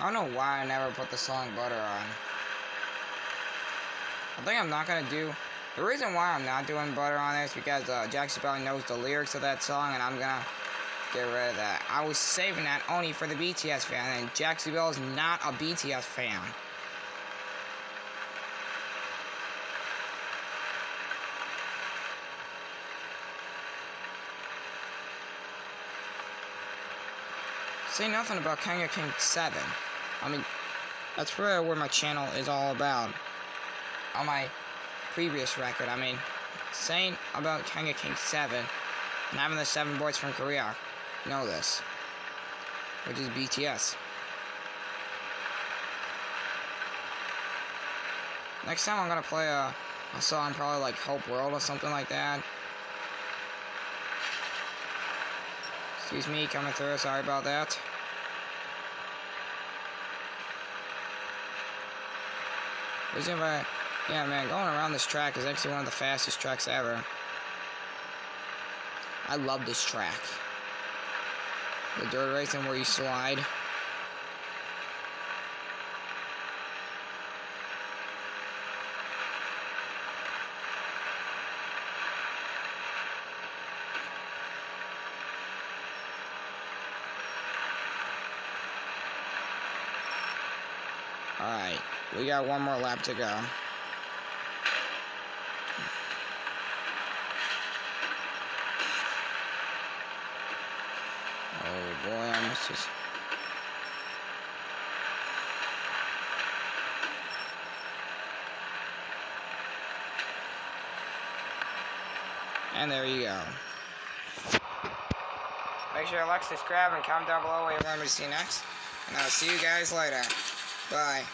I don't know why I never put the song Butter on. I think I'm not gonna do. The reason why I'm not doing Butter on is because uh, Jack Bell knows the lyrics of that song, and I'm gonna get rid of that. I was saving that only for the BTS fan, and Jack Bell is not a BTS fan. Say nothing about Kenyia King 7. I mean, that's really what my channel is all about. On my previous record, I mean, saying about Kenyia King 7 and having the 7 boys from Korea know this, which is BTS. Next time I'm gonna play a, a song probably like Hope World or something like that. Excuse me, coming through, sorry about that. Yeah man, going around this track is actually one of the fastest tracks ever. I love this track. The dirt racing where you slide. Alright, we got one more lap to go. Oh boy, I almost just... And there you go. Make sure to like, subscribe, and comment down below what you want me to see next. And I'll see you guys later. Bye.